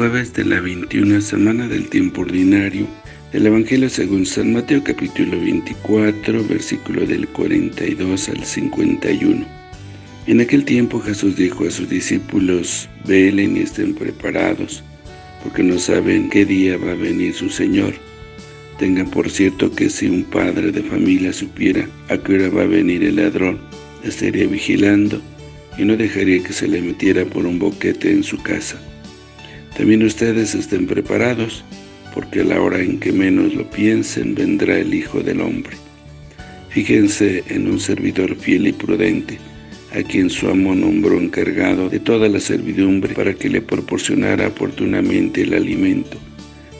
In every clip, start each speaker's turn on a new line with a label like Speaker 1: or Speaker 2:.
Speaker 1: jueves de la 21 semana del tiempo ordinario del Evangelio según San Mateo capítulo 24, versículo del 42 al 51. En aquel tiempo Jesús dijo a sus discípulos, velen y estén preparados, porque no saben qué día va a venir su Señor. Tengan por cierto que si un padre de familia supiera a qué hora va a venir el ladrón, estaría vigilando y no dejaría que se le metiera por un boquete en su casa. También ustedes estén preparados, porque la hora en que menos lo piensen vendrá el Hijo del Hombre. Fíjense en un servidor fiel y prudente, a quien su amo nombró encargado de toda la servidumbre para que le proporcionara oportunamente el alimento.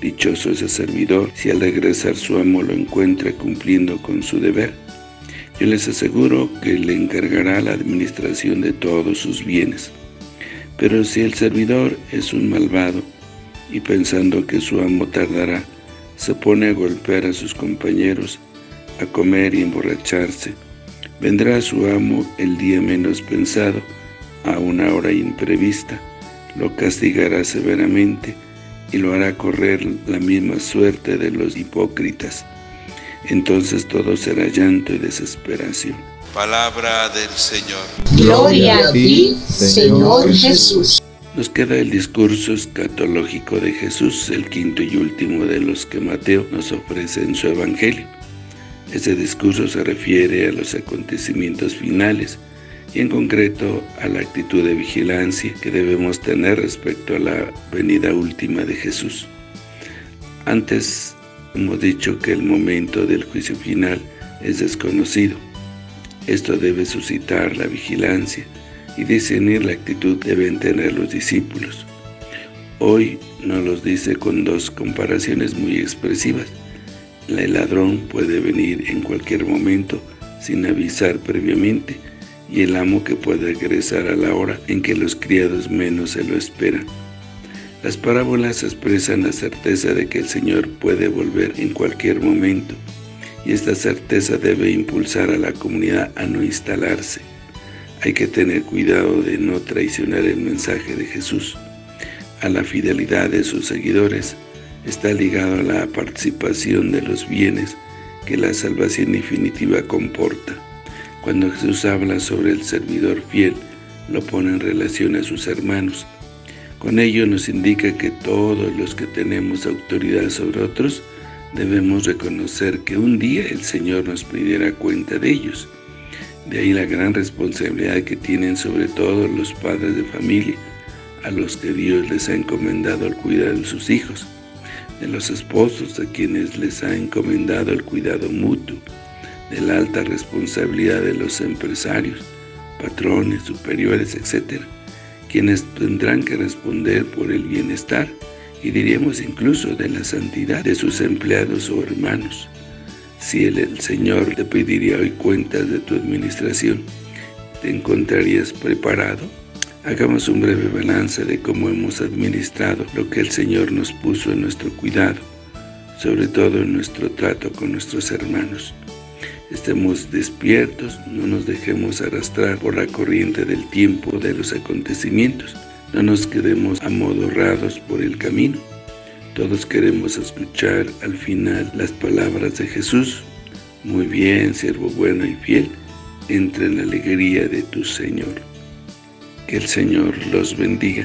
Speaker 1: Dichoso ese servidor si al regresar su amo lo encuentra cumpliendo con su deber. Yo les aseguro que le encargará la administración de todos sus bienes. Pero si el servidor es un malvado, y pensando que su amo tardará, se pone a golpear a sus compañeros, a comer y emborracharse. Vendrá su amo el día menos pensado, a una hora imprevista, lo castigará severamente y lo hará correr la misma suerte de los hipócritas. Entonces todo será llanto y desesperación.
Speaker 2: Palabra del Señor.
Speaker 3: Gloria a ti, Señor Jesús.
Speaker 1: Nos queda el discurso escatológico de Jesús, el quinto y último de los que Mateo nos ofrece en su Evangelio. Ese discurso se refiere a los acontecimientos finales y en concreto a la actitud de vigilancia que debemos tener respecto a la venida última de Jesús. Antes hemos dicho que el momento del juicio final es desconocido. Esto debe suscitar la vigilancia, y discernir la actitud deben tener los discípulos. Hoy nos los dice con dos comparaciones muy expresivas. El ladrón puede venir en cualquier momento sin avisar previamente y el amo que puede regresar a la hora en que los criados menos se lo esperan. Las parábolas expresan la certeza de que el Señor puede volver en cualquier momento y esta certeza debe impulsar a la comunidad a no instalarse hay que tener cuidado de no traicionar el mensaje de Jesús. A la fidelidad de sus seguidores está ligado a la participación de los bienes que la salvación definitiva comporta. Cuando Jesús habla sobre el servidor fiel, lo pone en relación a sus hermanos. Con ello nos indica que todos los que tenemos autoridad sobre otros debemos reconocer que un día el Señor nos pidiera cuenta de ellos. De ahí la gran responsabilidad que tienen sobre todo los padres de familia, a los que Dios les ha encomendado el cuidado de sus hijos, de los esposos a quienes les ha encomendado el cuidado mutuo, de la alta responsabilidad de los empresarios, patrones, superiores, etc., quienes tendrán que responder por el bienestar y diríamos incluso de la santidad de sus empleados o hermanos. Si el, Señor te pediría hoy cuentas de tu administración, ¿te encontrarías preparado? Hagamos un breve balance de cómo hemos administrado lo que el Señor nos puso en nuestro cuidado, sobre todo en nuestro trato con nuestros hermanos. Estemos despiertos, no nos dejemos arrastrar por la corriente del tiempo de los acontecimientos, no nos quedemos amodorrados por el camino, todos queremos escuchar al final las palabras de Jesús. Muy bien, siervo bueno y fiel, entra en la alegría de tu Señor. Que el Señor los bendiga.